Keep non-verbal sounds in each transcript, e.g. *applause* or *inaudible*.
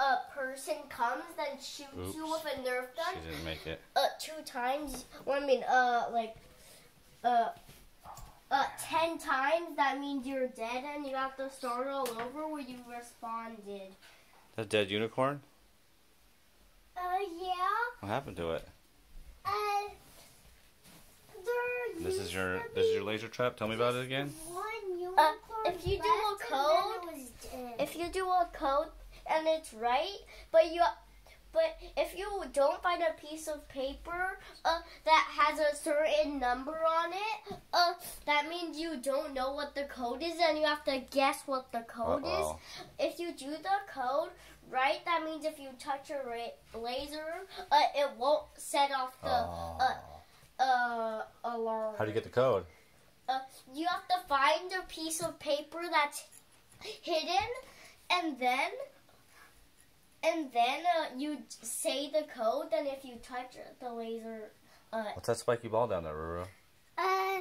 a person comes then shoots you with a Nerf gun She didn't make it. uh two times. Well, I mean, uh, like, uh, uh, ten times. That means you're dead, and you have to start all over where you responded. That dead unicorn? Uh, yeah. What happened to it? Uh, there This is your this is your laser trap. Tell me about it again. Uh, if you do a code, if you do a code and it's right, but you, but if you don't find a piece of paper uh, that has a certain number on it, uh, that means you don't know what the code is, and you have to guess what the code Uh-oh. is. If you do the code right, that means if you touch a ra- laser, uh, it won't set off the Oh. uh, uh, alarm. How do you get the code? Uh, you have to find a piece of paper that's hidden, and then, and then uh, you say the code. And if you touch the laser, uh, What's that spiky ball down there, Ruru? Uh,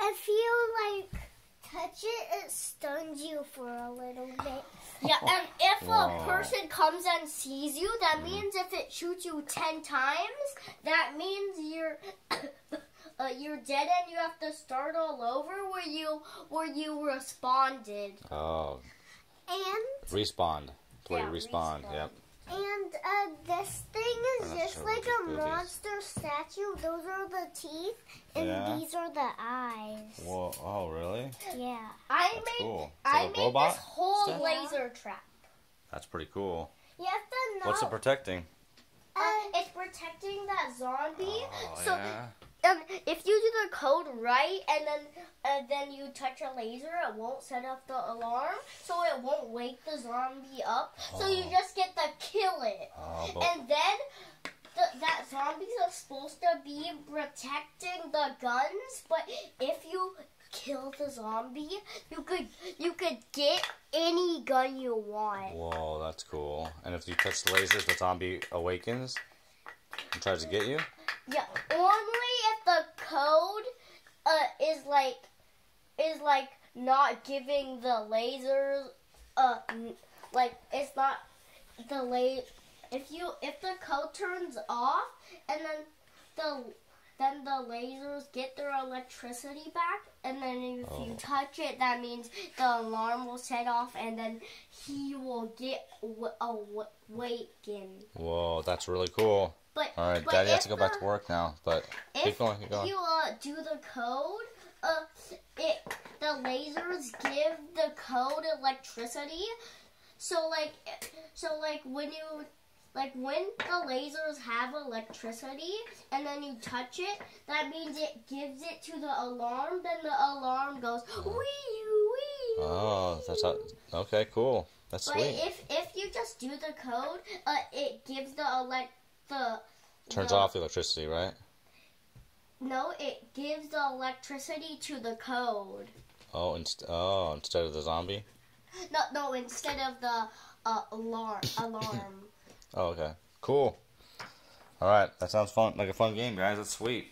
if you like touch it, it stuns you for a little bit. yeah. And if Whoa. a person comes and sees you, that means if it shoots you ten times, that means you're. *coughs* Uh, you're dead and you have to start all over where you where you responded. Oh, And respawn. That's where Yeah, you respawn. respawn. Yep. and uh, this thing I'm is just sure like a this monster statue. Those are the teeth, and Yeah. these are the eyes. Whoa. Oh, really? Yeah. I That's made cool. Is I that a made robot this whole stuff? laser trap. That's pretty cool. You have to know. What's it protecting? Uh, it's protecting that zombie. Oh, so yeah. Um, if you do the code right and then uh, then you touch a laser, it won't set off the alarm, so it won't wake the zombie up. So you Oh. just get to kill it, Oh, and then. The, that zombies are supposed to be protecting the guns, but if you kill the zombie, you could you could get any gun you want. whoa, that's cool. And if you touch the lasers, the zombie awakens and tries to get you. Yeah, the code uh, is like is like not giving the lasers uh like it's not the la- if you if the code turns off and then the then the lasers get their electricity back and then if you Oh. touch it that means the alarm will set off and then he will get w- awakened Whoa, that's really cool. but All right, Daddy has to go back to work now, but if keep going, keep going. you uh, do the code, uh, it the lasers give the code electricity. So like, so like when you like when the lasers have electricity and then you touch it, that means it gives it to the alarm. Then the alarm goes wee wee. Oh, that's how, okay, cool. That's But sweet. if if you just do the code, uh, it gives the elect the Turns the- off the electricity, right? No, it gives the electricity to the code. Oh, inst- oh, instead of the zombie. No, no, instead of the uh, alarm. *coughs* Alarm. Oh, okay, cool. All right, that sounds fun, like a fun game, guys. That's sweet.